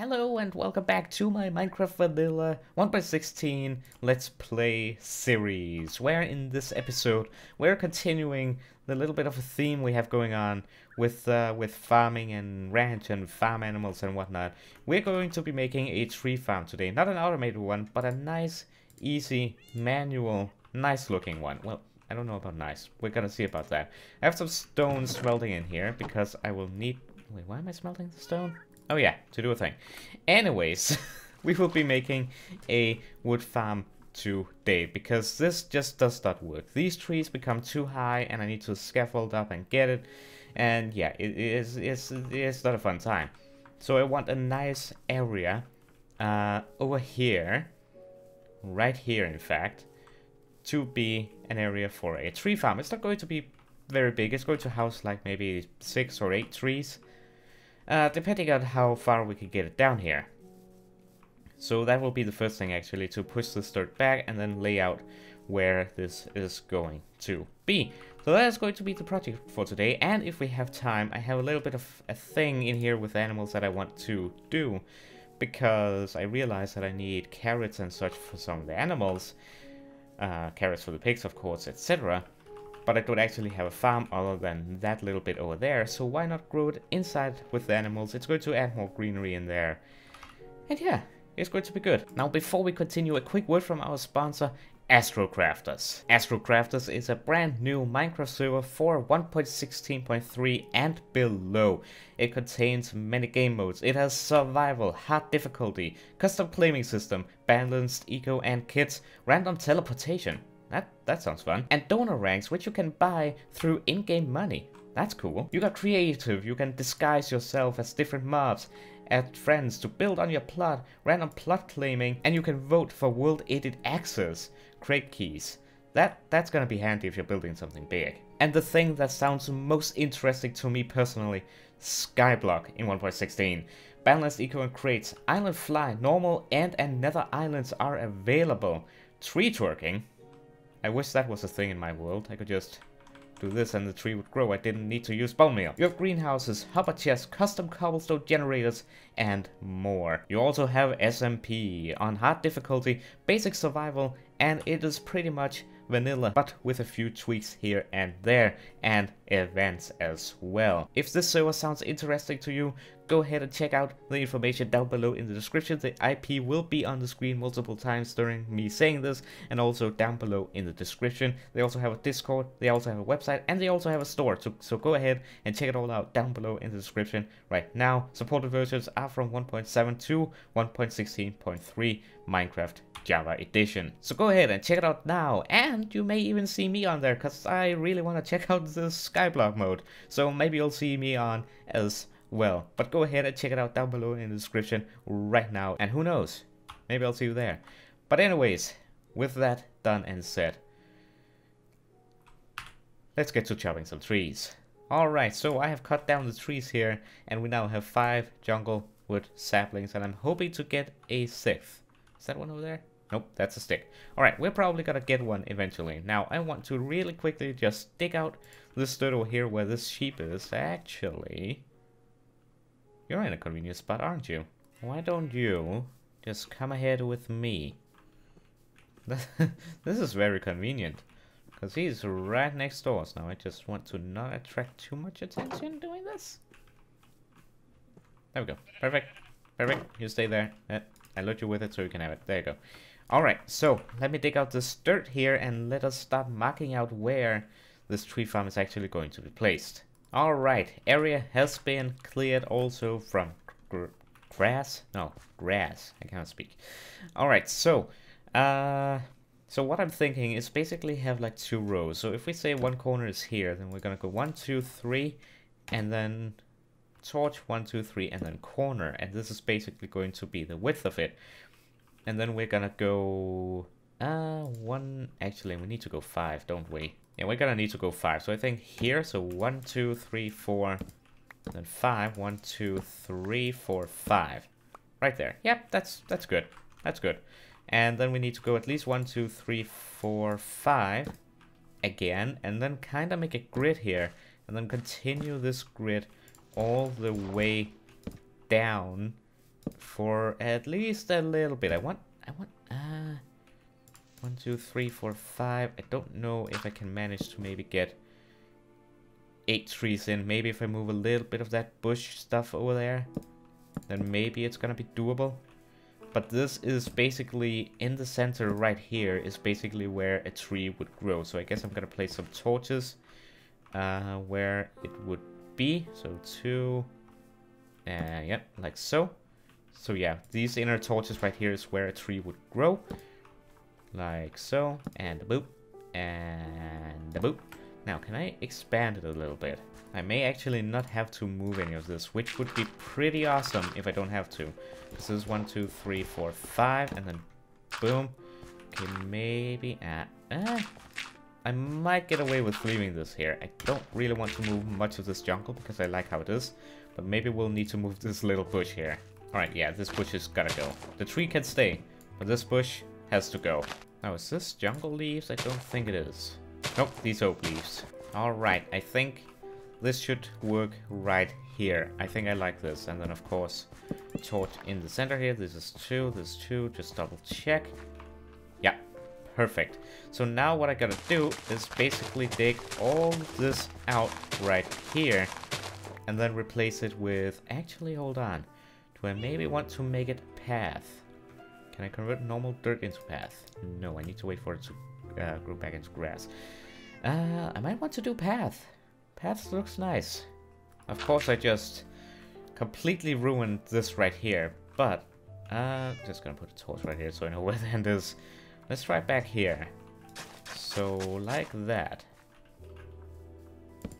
Hello and welcome back to my Minecraft Vanilla 1.16 Let's Play series, where in this episode we're continuing the little bit of a theme we have going on with uh, with farming and ranch and farm animals and whatnot. We're going to be making a tree farm today, not an automated one, but a nice, easy, manual, nice looking one. Well, I don't know about nice. We're gonna see about that. I have some stone smelting in here because I will need... Wait, why am I smelting the stone? Oh yeah, to do a thing. Anyways, we will be making a wood farm today because this just does not work. These trees become too high and I need to scaffold up and get it. And yeah, it is it's, it's not a fun time. So I want a nice area uh, over here, right here in fact, to be an area for a tree farm. It's not going to be very big. It's going to house like maybe six or eight trees uh, depending on how far we can get it down here. So that will be the first thing actually, to push this dirt back and then lay out where this is going to be. So that is going to be the project for today, and if we have time, I have a little bit of a thing in here with animals that I want to do, because I realize that I need carrots and such for some of the animals, uh, carrots for the pigs of course, etc but I don't actually have a farm other than that little bit over there, so why not grow it inside with the animals? It's going to add more greenery in there. And yeah, it's going to be good. Now before we continue, a quick word from our sponsor, Astrocrafters. Astrocrafters is a brand new Minecraft server for 1.16.3 and below. It contains many game modes. It has survival, hard difficulty, custom claiming system, balanced eco and kits, random teleportation, that, that sounds fun. And donor ranks, which you can buy through in-game money. That's cool. You got creative, you can disguise yourself as different mobs, add friends to build on your plot, random plot claiming, and you can vote for world edit access, crate keys. That, that's gonna be handy if you're building something big. And the thing that sounds most interesting to me personally, Skyblock in 1.16. Balanced eco and crates, island fly, normal and and nether islands are available. Tree twerking, I wish that was a thing in my world. I could just do this and the tree would grow. I didn't need to use bone meal. You have greenhouses, hopper chests, custom cobblestone generators, and more. You also have SMP on hard difficulty, basic survival, and it is pretty much vanilla, but with a few tweaks here and there, and events as well. If this server sounds interesting to you, go ahead and check out the information down below in the description. The IP will be on the screen multiple times during me saying this, and also down below in the description. They also have a Discord, they also have a website, and they also have a store, so, so go ahead and check it all out down below in the description right now. Supported versions are from 1.7 to 1.16.3 Minecraft Java Edition. So go ahead and check it out now, and you may even see me on there, because I really want to check out the Skyblock mode. So maybe you'll see me on as well. But go ahead and check it out down below in the description right now, and who knows, maybe I'll see you there. But anyways, with that done and said, let's get to chopping some trees. Alright, so I have cut down the trees here, and we now have five jungle wood saplings, and I'm hoping to get a sixth. Is that one over there? Nope, that's a stick. Alright, we're probably gonna get one eventually. Now, I want to really quickly just dig out this over here where this sheep is. Actually, you're in a convenient spot, aren't you? Why don't you just come ahead with me? this is very convenient. Because he's right next door, so now I just want to not attract too much attention doing this. There we go. Perfect. Perfect. You stay there. Uh, I load you with it so you can have it. There you go. Alright, so let me dig out this dirt here and let us start marking out where this tree farm is actually going to be placed. Alright, area has been cleared also from gr grass? No, grass. I can't speak. Alright, so, uh, so what I'm thinking is basically have like two rows. So if we say one corner is here, then we're gonna go one, two, three, and then torch, one, two, three, and then corner. And this is basically going to be the width of it. And then we're gonna go... Uh, one... Actually, we need to go five, don't we? Yeah, we're gonna need to go five. So I think here, so one, two, three, four, then five. One, two, three, four, five. Right there. Yep, that's that's good. That's good. And then we need to go at least one, two, three, four, five again. And then kind of make a grid here. And then continue this grid all the way down for at least a little bit. I want, I want, uh, one, two, three, four, five. I don't know if I can manage to maybe get eight trees in. Maybe if I move a little bit of that bush stuff over there, then maybe it's gonna be doable. But this is basically in the center right here is basically where a tree would grow. So I guess I'm gonna place some torches uh, where it would be. So two, uh, yeah, like so. So yeah, these inner torches right here is where a tree would grow. Like so, and boop, and boop. Now, can I expand it a little bit? I may actually not have to move any of this, which would be pretty awesome if I don't have to. This is one, two, three, four, five, and then boom. Okay, maybe... Uh, uh, I might get away with leaving this here. I don't really want to move much of this jungle because I like how it is. But maybe we'll need to move this little bush here. Alright, yeah, this bush is gotta go. The tree can stay, but this bush has to go. Now, is this jungle leaves? I don't think it is. Nope, these oak leaves. Alright, I think this should work right here. I think I like this. And then, of course, torch in the center here. This is two, this is two. Just double check. Yeah, perfect. So now what I gotta do is basically dig all this out right here. And then replace it with... Actually, hold on. Do I maybe want to make it path? Can I convert normal dirt into path? No, I need to wait for it to uh, grow back into grass. Uh, I might want to do path. Path looks nice. Of course, I just completely ruined this right here, but uh, just gonna put a torch right here so I know where the end is. Let's try back here. So, like that.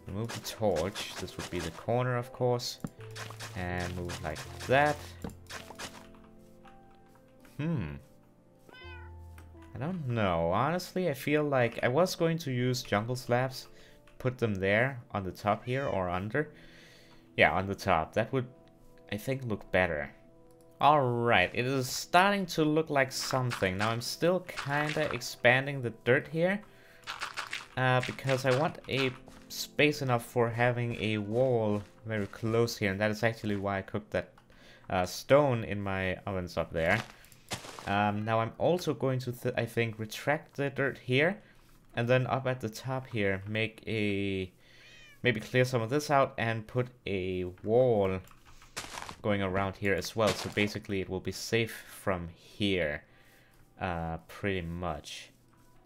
Remove the torch. This would be the corner, of course. And move like that. Hmm. I don't know. Honestly, I feel like I was going to use jungle slabs, put them there on the top here or under. Yeah, on the top. That would, I think, look better. Alright, it is starting to look like something. Now I'm still kinda expanding the dirt here. Uh, because I want a space enough for having a wall very close here. And that is actually why I cooked that uh, stone in my ovens up there. Um, now I'm also going to, I think, retract the dirt here. And then up at the top here, make a... Maybe clear some of this out and put a wall going around here as well. So basically it will be safe from here. Uh, pretty much.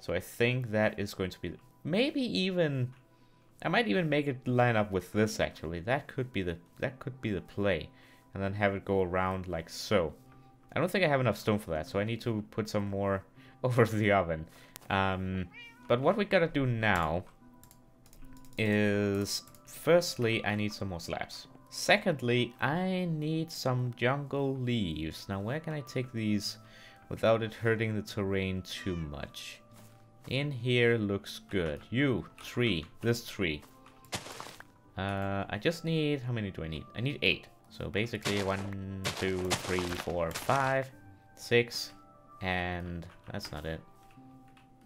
So I think that is going to be... Maybe even... I might even make it line up with this actually. That could be the that could be the play. And then have it go around like so. I don't think I have enough stone for that, so I need to put some more over the oven. Um, but what we gotta do now is, firstly, I need some more slabs. Secondly, I need some jungle leaves. Now, where can I take these without it hurting the terrain too much? In here looks good. You, tree, this tree. Uh, I just need, how many do I need? I need eight. So basically one, two, three, four, five, six, and that's not it.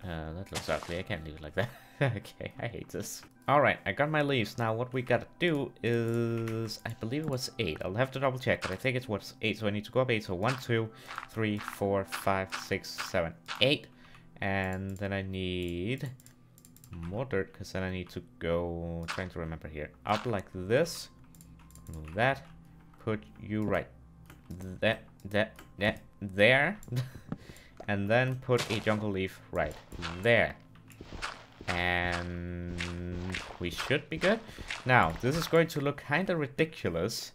Uh, that looks ugly. I can't leave it like that. okay, I hate this. Alright, I got my leaves. Now what we gotta do is... I believe it was 8. I'll have to double check, but I think it was 8. So I need to go up 8. So 1, 2, 3, 4, 5, 6, 7, 8. And then I need more dirt, because then I need to go... trying to remember here. Up like this. Move that put you right. That that that there. And then put a jungle leaf right there. And we should be good. Now this is going to look kind of ridiculous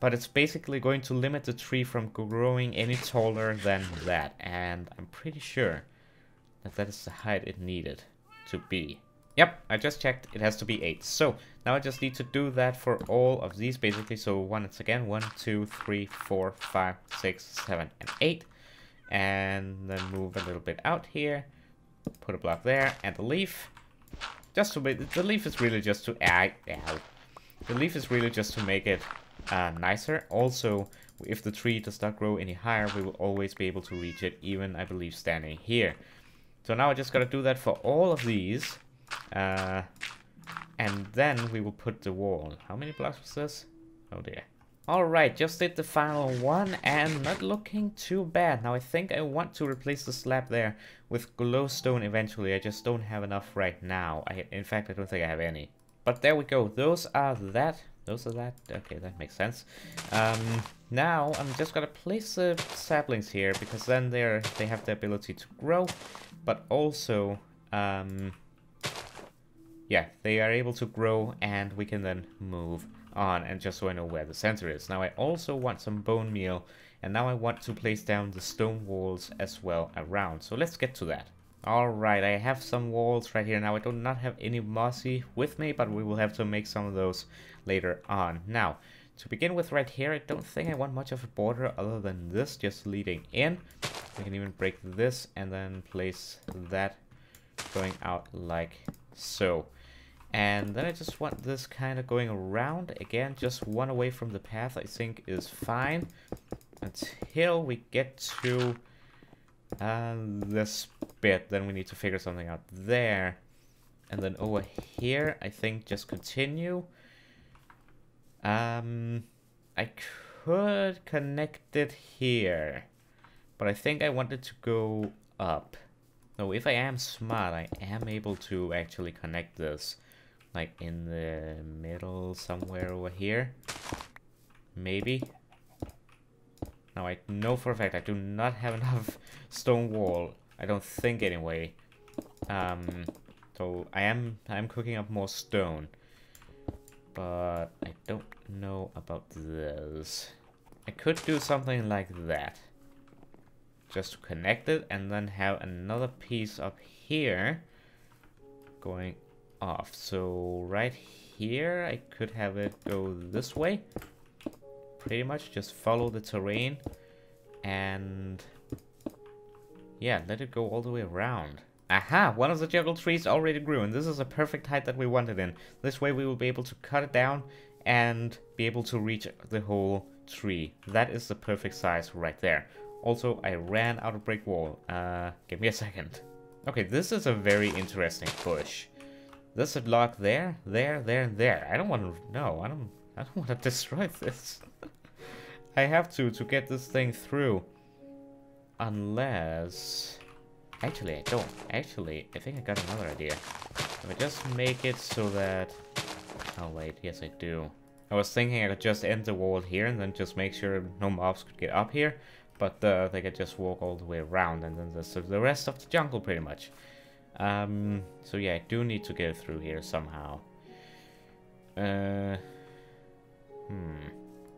but it's basically going to limit the tree from growing any taller than that. And I'm pretty sure that that is the height it needed to be Yep, I just checked. It has to be 8. So, now I just need to do that for all of these, basically. So, once again, 1, 2, 3, 4, 5, 6, 7, and 8. And then move a little bit out here. Put a block there, and the leaf. Just to make, the leaf is really just to, add. The leaf is really just to make it uh, nicer. Also, if the tree does not grow any higher, we will always be able to reach it, even, I believe, standing here. So now I just gotta do that for all of these. Uh, and then we will put the wall. How many blocks was this? Oh dear. Alright, just did the final one and not looking too bad. Now I think I want to replace the slab there with glowstone eventually. I just don't have enough right now. I, in fact, I don't think I have any. But there we go. Those are that. Those are that. Okay, that makes sense. Um, now I'm just gonna place the saplings here because then they're they have the ability to grow, but also um, yeah, they are able to grow and we can then move on and just so I know where the center is. Now I also want some bone meal and now I want to place down the stone walls as well around. So let's get to that. Alright, I have some walls right here. Now I do not have any mossy with me, but we will have to make some of those later on. Now, to begin with right here, I don't think I want much of a border other than this just leading in. We can even break this and then place that going out like so. And then I just want this kind of going around. Again, just one away from the path I think is fine. Until we get to uh, this bit, then we need to figure something out there. And then over here, I think just continue. Um, I could connect it here. But I think I wanted to go up. No, if I am smart, I am able to actually connect this like in the middle somewhere over here. Maybe. Now I know for a fact I do not have enough stone wall. I don't think anyway. Um, so I am I am cooking up more stone. But I don't know about this. I could do something like that. Just to connect it and then have another piece up here going off. So right here, I could have it go this way. Pretty much just follow the terrain and yeah, let it go all the way around. Aha! One of the jungle trees already grew, and this is a perfect height that we wanted in. This way we will be able to cut it down and be able to reach the whole tree. That is the perfect size right there. Also, I ran out of brick wall. Uh, give me a second. Okay, this is a very interesting bush. This is lock there, there, there, and there. I don't want to. No, I don't. I don't want to destroy this. I have to to get this thing through. Unless, actually, I don't. Actually, I think I got another idea. If I just make it so that. Oh wait, yes I do. I was thinking I could just end the wall here and then just make sure no mobs could get up here, but uh, they could just walk all the way around and then the, the rest of the jungle pretty much. Um, so yeah, I do need to go through here somehow. Uh, hmm.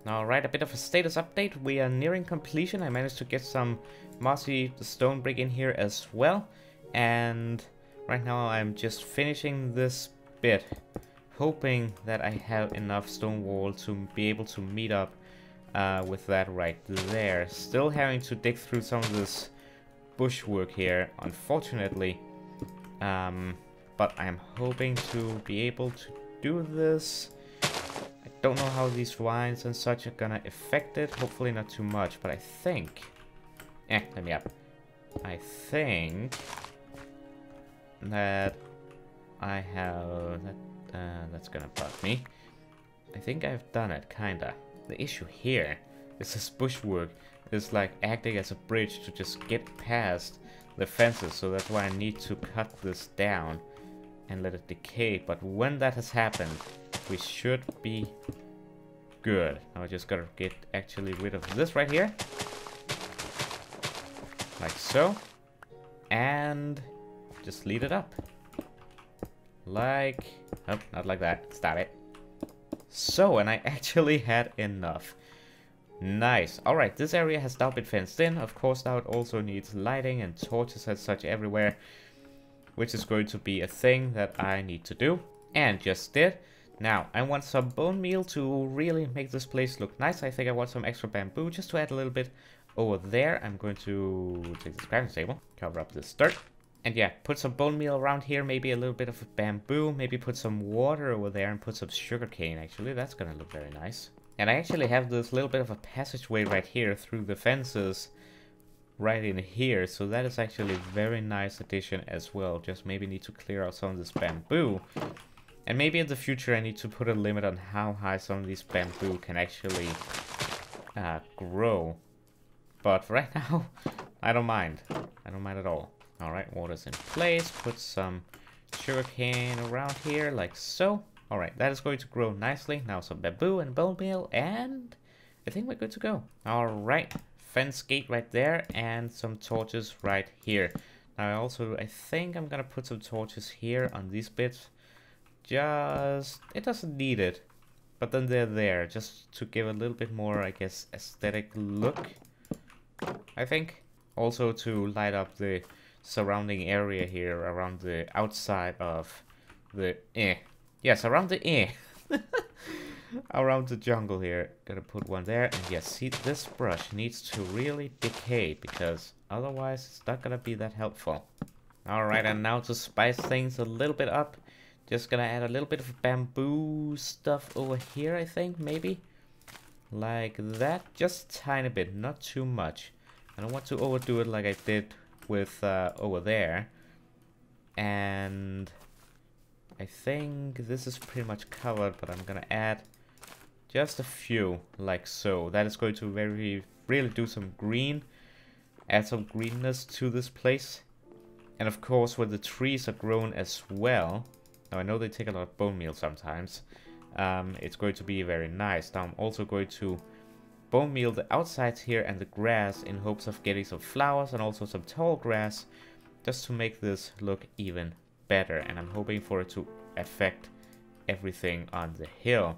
A bit of a status update. We are nearing completion. I managed to get some mossy stone brick in here as well. And right now I'm just finishing this bit. Hoping that I have enough stone wall to be able to meet up uh, with that right there. Still having to dig through some of this bushwork here, unfortunately. Um, but I'm hoping to be able to do this. I don't know how these vines and such are gonna affect it. Hopefully not too much, but I think... Eh, let me up. I think that I have... That, uh, that's gonna bug me. I think I've done it, kinda. The issue here is this bushwork is like acting as a bridge to just get past the fences, so that's why I need to cut this down and let it decay. But when that has happened, we should be good. Now I just gotta get actually rid of this right here. Like so. And just lead it up. Like, oh, not like that. Stop it. So, and I actually had enough. Nice. Alright, this area has now been fenced in. Of course, now it also needs lighting and torches and such everywhere. Which is going to be a thing that I need to do. And just did. Now, I want some bone meal to really make this place look nice. I think I want some extra bamboo just to add a little bit over there. I'm going to take this crafting table, cover up this dirt. And yeah, put some bone meal around here, maybe a little bit of bamboo, maybe put some water over there and put some sugar cane actually. That's gonna look very nice. And I actually have this little bit of a passageway right here through the fences right in here. So that is actually a very nice addition as well. Just maybe need to clear out some of this bamboo. And maybe in the future I need to put a limit on how high some of these bamboo can actually uh, grow. But right now, I don't mind. I don't mind at all. Alright, water's in place. Put some sugarcane around here, like so. Alright, that is going to grow nicely. Now some bamboo and bone meal, and I think we're good to go. Alright, fence gate right there, and some torches right here. Now I also, I think I'm gonna put some torches here on these bits. Just, it doesn't need it. But then they're there, just to give a little bit more, I guess, aesthetic look. I think. Also to light up the surrounding area here around the outside of the eh. Yes, around the eh. around the jungle here. Gotta put one there. And yes, see, this brush needs to really decay because otherwise it's not gonna be that helpful. Alright, and now to spice things a little bit up, just gonna add a little bit of bamboo stuff over here, I think, maybe. Like that, just tiny bit, not too much. I don't want to overdo it like I did with uh, over there. And I think this is pretty much covered, but I'm gonna add just a few, like so. That is going to very really do some green, add some greenness to this place. And of course, when the trees are grown as well, now I know they take a lot of bone meal sometimes, um, it's going to be very nice. Now I'm also going to bone meal the outsides here and the grass in hopes of getting some flowers and also some tall grass just to make this look even better and I'm hoping for it to affect everything on the hill.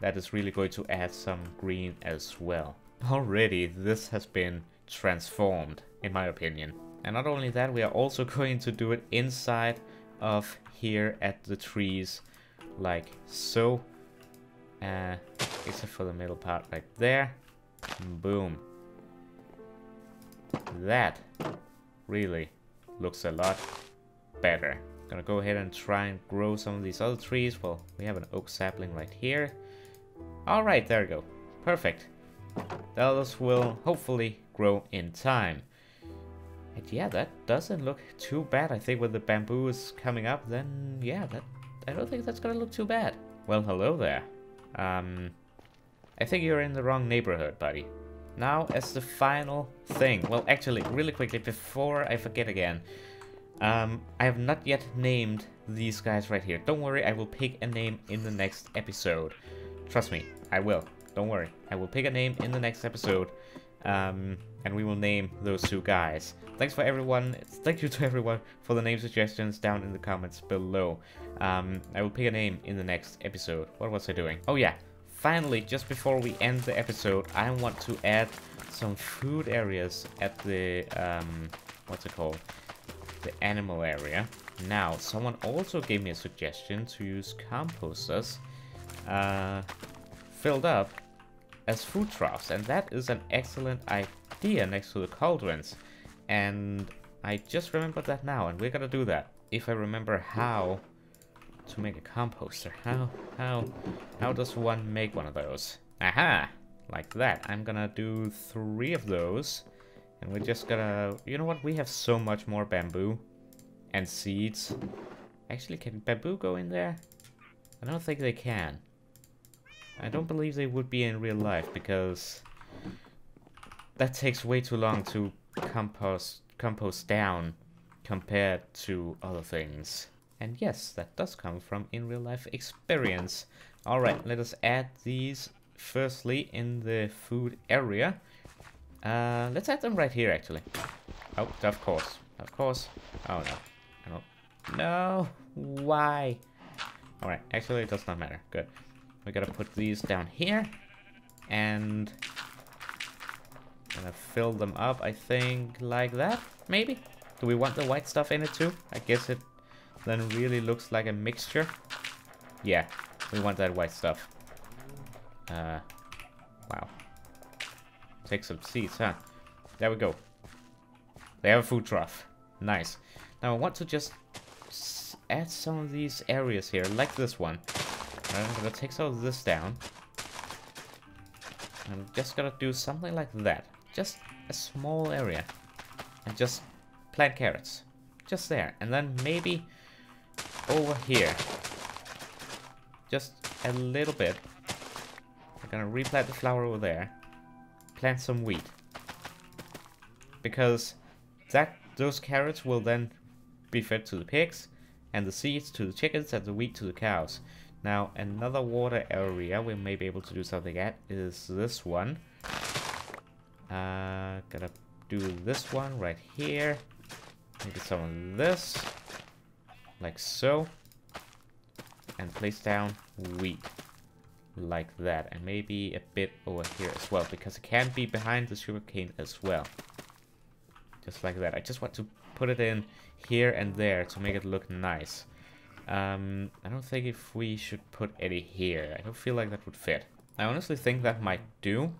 That is really going to add some green as well. Already this has been transformed in my opinion. And not only that we are also going to do it inside of here at the trees like so. Uh, except for the middle part right there. Boom. That really looks a lot better. Gonna go ahead and try and grow some of these other trees. Well, we have an oak sapling right here. Alright, there we go. Perfect. Those will hopefully grow in time. And yeah, that doesn't look too bad. I think when the bamboo is coming up, then yeah, that I don't think that's gonna look too bad. Well, hello there. Um, I think you're in the wrong neighborhood, buddy. Now, as the final thing, well, actually, really quickly, before I forget again, um, I have not yet named these guys right here. Don't worry, I will pick a name in the next episode. Trust me, I will. Don't worry. I will pick a name in the next episode, um, and we will name those two guys. Thanks for everyone. Thank you to everyone for the name suggestions down in the comments below. Um, I will pick a name in the next episode. What was I doing? Oh yeah, finally, just before we end the episode, I want to add some food areas at the, um, what's it called? The animal area. Now, someone also gave me a suggestion to use composters uh, filled up as food troughs, and that is an excellent idea next to the cauldrons. And I just remembered that now, and we're gonna do that. If I remember how to make a composter. How, how, how does one make one of those? Aha! Like that. I'm gonna do three of those. And we're just gonna... You know what? We have so much more bamboo. And seeds. Actually, can bamboo go in there? I don't think they can. I don't believe they would be in real life, because... That takes way too long to compost, compost down compared to other things. And yes, that does come from in real life experience. Alright, let us add these firstly in the food area. Uh, let's add them right here actually. Oh, of course, of course. Oh no, I don't, no, why? Alright, actually it does not matter, good. We gotta put these down here. And gonna fill them up, I think, like that, maybe? Do we want the white stuff in it too? I guess it then really looks like a mixture. Yeah, we want that white stuff. Uh, wow. Take some seeds, huh? There we go. They have a food trough. Nice. Now I want to just add some of these areas here, like this one. I'm gonna take some of this down. I'm just gonna do something like that. Just a small area. And just plant carrots. Just there. And then maybe over here. just a little bit. I'm gonna replant the flower over there. Plant some wheat. Because that those carrots will then be fed to the pigs, and the seeds to the chickens, and the wheat to the cows. Now, another water area we may be able to do something at is this one. Uh, gotta do this one right here. Maybe some of this. Like so. And place down wheat. Like that. And maybe a bit over here as well. Because it can be behind the sugarcane as well. Just like that. I just want to put it in here and there to make it look nice. Um, I don't think if we should put any here. I don't feel like that would fit. I honestly think that might do.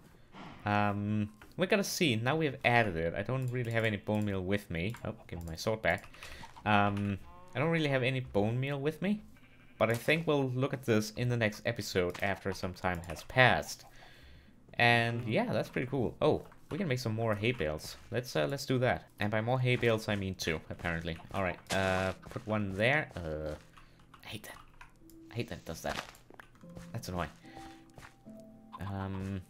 Um, we're gonna see. Now we have added it. I don't really have any bone meal with me. Oh, give my sword back. Um, I don't really have any bone meal with me. But I think we'll look at this in the next episode after some time has passed. And yeah, that's pretty cool. Oh, we can make some more hay bales. Let's uh, let's do that. And by more hay bales, I mean two, apparently. All right, uh, put one there. Uh, I hate that. I hate that it does that. That's annoying. Um,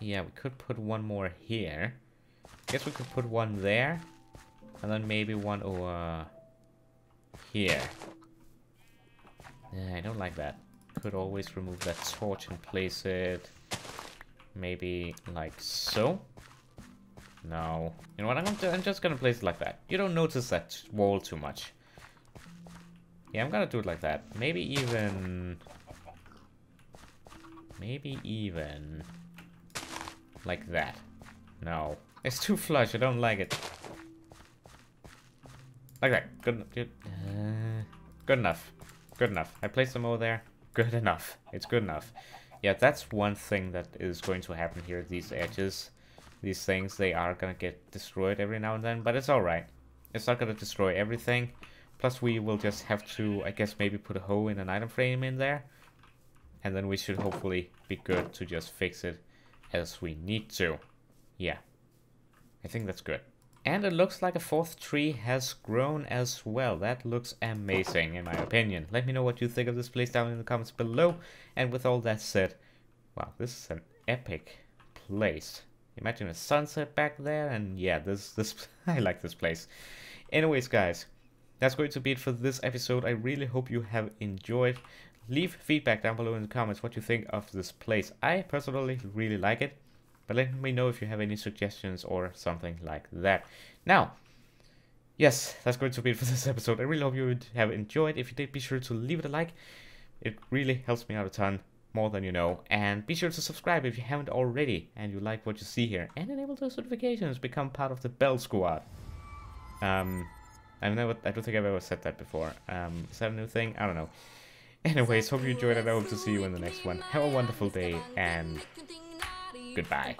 yeah, we could put one more here. I guess we could put one there. And then maybe one over here. Yeah, I don't like that. Could always remove that torch and place it maybe like so. No. You know what, I'm, gonna, I'm just gonna place it like that. You don't notice that wall too much. Yeah, I'm gonna do it like that. Maybe even... Maybe even... Like that. No. It's too flush, I don't like it. Like that. Good, good, uh, good enough. Good enough. I placed them over there. Good enough. It's good enough. Yeah, that's one thing that is going to happen here. These edges, these things, they are gonna get destroyed every now and then. But it's alright. It's not gonna destroy everything. Plus we will just have to, I guess, maybe put a hole in an item frame in there. And then we should hopefully be good to just fix it as we need to. Yeah. I think that's good. And it looks like a fourth tree has grown as well. That looks amazing in my opinion. Let me know what you think of this place down in the comments below. And with all that said, wow, this is an epic place. Imagine a sunset back there and yeah, this, this, I like this place. Anyways, guys, that's going to be it for this episode. I really hope you have enjoyed. Leave feedback down below in the comments what you think of this place. I personally really like it, but let me know if you have any suggestions or something like that. Now, yes, that's going to be it for this episode. I really hope you would have enjoyed. If you did, be sure to leave it a like. It really helps me out a ton, more than you know. And be sure to subscribe if you haven't already and you like what you see here. And enable those notifications, become part of the Bell Squad. Um, I've never, I don't think I've ever said that before. Um, is that a new thing? I don't know. Anyways, hope you enjoyed it. I hope to see you in the next one. Have a wonderful day and goodbye.